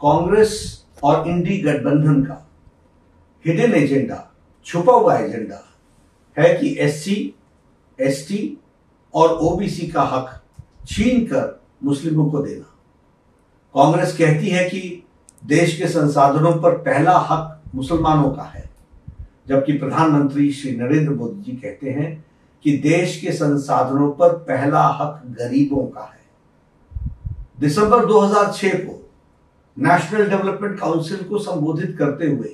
कांग्रेस और इंडी गठबंधन का हिडन एजेंडा, छुपा हुआ एजेंडा है कि एससी, एसटी और ओबीसी का हक छीन कर मुस्लिमों को देना। कांग्रेस कहती है कि देश के संसाधनों पर पहला हक मुसलमानों का है, जबकि प्रधानमंत्री श्री नरेंद्र मोदी जी कहते हैं कि देश के संसाधनों पर पहला हक गरीबों का है। दिसंबर 2006 को नेशनल डेवलपमेंट काउंसिल को संबोधित करते हुए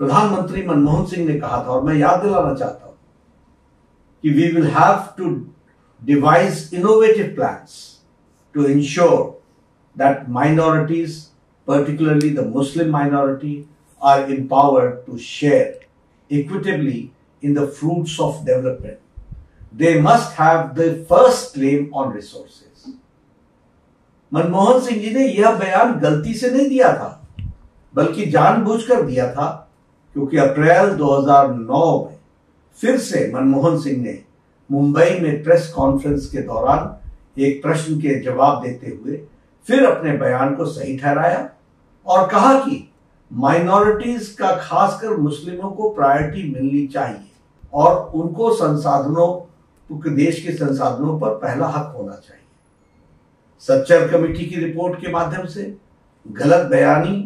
प्रधानमंत्री मनमोहन सिंह ने कहा था, और मैं याद दिलाना चाहता हूँ कि we will have to devise innovative plans to ensure that minorities particularly the Muslim minority are empower to share equitably in the fruits of development they must have the first claim on resources Manmohan Singh ji ने यह बयान गलती से नहीं दिया था, बल्कि जानबूझकर दिया था, क्योंकि अप्रैल 2009 में फिर से मनमोहन सिंह ने मुंबई में प्रेस कॉन्फ्रेंस के दौरान एक प्रश्न के जवाब देते हुए फिर अपने बयान को सही ठहराया और कहा कि माइनॉरिटीज का खासकर मुस्लिमों को प्रायोरिटी मिलनी चाहिए और उनको संसाधनों देश के संसाधनों पर पहला हक होना चाहिए। सच्चर कमेटी की रिपोर्ट के माध्यम से गलत बयानी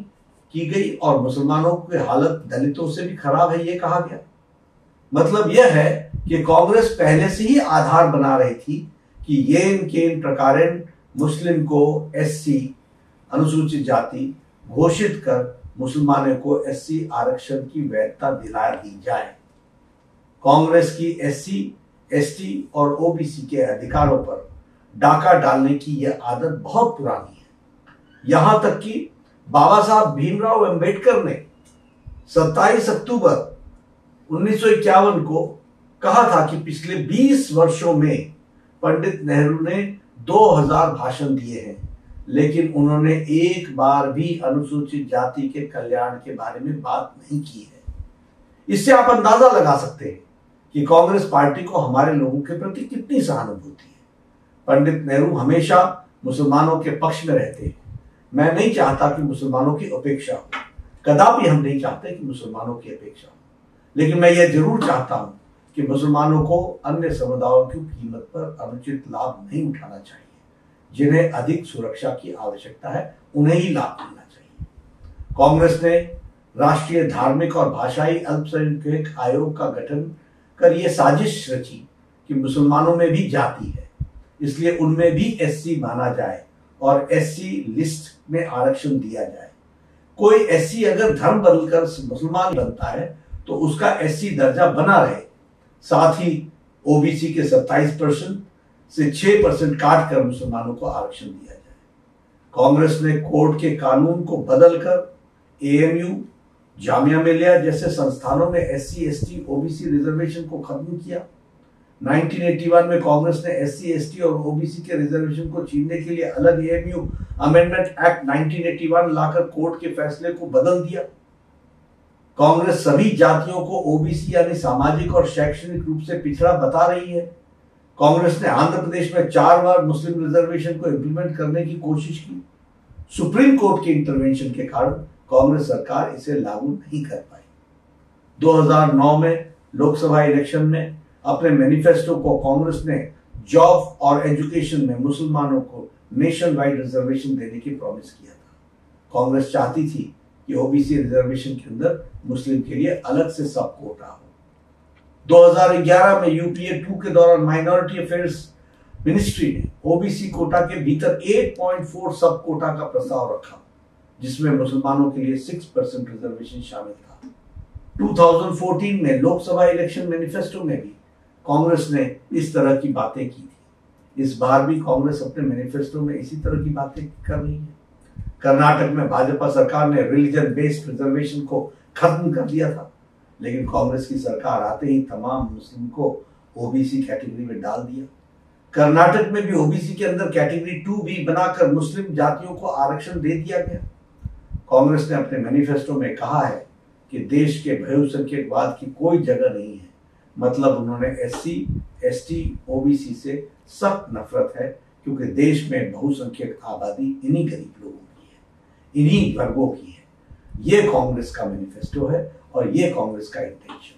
की गई और मुसलमानों की हालत दलितों से भी खराब है, ये कहा गया। मतलब यह है कि कांग्रेस पहले से ही आधार बना रही थी कि येन केन प्रकारेण मुस्लिम को एससी, अनुसूचित जाति घोषित कर मुसलमानों को एससी आरक्षण की वैधता दिला दी जाए। कांग्रेस की एससी, एसटी और ओबीसी के अधिकारों पर डाका डालने की यह आदत बहुत पुरानी है। यहाँ तक कि बाबा साहब भीमराव अंबेडकर ने 27 अक्टूबर 1951 को कहा था कि पिछले 20 वर्षों में पंडित नेहरू ने 2000 भाषण दिए हैं, लेकिन उन्होंने एक बार भी अनुसूचित जाति के कल्याण के बारे में बात नहीं की है। इससे आप अंदाज़ा लगा सकते हैं कि कांग्रेस पार्टी को हमारे लोगों के प्रति कितनी सहानुभूति है। पंडित नेहरू हमेशा मुसलमानों के पक्ष में रहते हैं। मैं नहीं चाहता कि मुसलमानों की अपेक्षा हो। कदापि हम नहीं चाहते कि मुसलमानों की अपेक्षा हो। लेकिन मैं यह ज़रूर चाहता हूँ कि मुसलमानों को अन्य समुदायों की कीमत पर अनुचित लाभ नहीं उठाना चाहिए। जिन्हें अधिक सुरक्षा की आवश्यकता है, उन्हें ही लाभ मिलना चाहिए। कांग्रेस ने राष्ट्रीय धार्मिक और भाषाई अल्पसंख्यक आयोग का गठन कर यह साजिश रची कि मुसलमानों में भी जाति है। इसलिए उनमें भी एससी माना जाए और एससी लिस्ट में आरक्षण दिया जाए। कोई एससी अगर धर्म बदलकर मुसलमान बनता है तो उसका एससी दर्जा बना रहे। साथ ही ओबीसी के 27 परसेंट से 6 परसेंट काट कर मुसलमानों को आरक्षण दिया जाए। कांग्रेस ने कोर्ट के कानून को बदलकर एएमयू जामिया मिलिया जैसे संस्थानों में S C S T OBC reservation को खत्म किया। 1981 में कांग्रेस ने एस सी और ओबीसी के रिजर्वेशन को छीनने के लिए अलग एएमयू अमेंडमेंट एक्ट 1981 लाकर कोर्ट के फैसले को बदल दिया। कांग्रेस सभी जातियों को ओबीसी यानी सामाजिक और शैक्षणिक रूप से पिछड़ा बता रही है। कांग्रेस ने आंध्र प्रदेश में चार बार मुस्लिम रिजर्वेशन को इम्प्लीमेंट करने की कोशिश की। सुप्रीम कोर्ट के इंटरवेंशन के कारण कांग्रेस सरकार इसे लागू नहीं कर पाई। 2009 में लोकसभा इलेक्शन में अपने मैनिफेस्टो को कांग्रेस ने जॉब और एजुकेशन में मुसलमानों को नेशन वाइड रिजर्वेशन देने की प्रॉमिस किया था। कांग्रेस चाहती थी कि ओबीसी रिजर्वेशन के अंदर मुस्लिम के लिए अलग से सब कोटा हो। 2011 में यूपीए टू के दौरान माइनॉरिटी अफेयर्स मिनिस्ट्री ने ओबीसी कोटा के भीतर 8.4 सब कोटा का प्रस्ताव रखा, जिसमें मुसलमानों के लिए 6 परसेंट रिजर्वेशन शामिल था। 2014 में लोकसभा इलेक्शन मैनिफेस्टो में भी कांग्रेस ने इस तरह की बातें की थी। इस बार भी कांग्रेस अपने मैनिफेस्टो में इसी तरह की बातें कर रही है। कर्नाटक में भाजपा सरकार ने रिलीजन बेस्ड रिजर्वेशन को खत्म कर दिया था। लेकिन कांग्रेस की सरकार आते ही तमाम मुस्लिम को ओबीसी कैटेगरी में डाल दिया। कर्नाटक में भी ओबीसी के अंदर कैटेगरी टू भी बनाकर मुस्लिम जातियों को आरक्षण दे दिया गया। कांग्रेस ने अपने मैनिफेस्टो में कहा है कि देश के बहुसंख्यकवाद की कोई जगह नहीं है। मतलब उन्होंने एससी एसटी ओबीसी से सख्त नफरत है, क्योंकि देश में बहुसंख्यक आबादी इन्हीं गरीब लोगों की है, इन्हीं वर्गों की है। ये कांग्रेस का मैनिफेस्टो है और ये कांग्रेस का इंटेंशन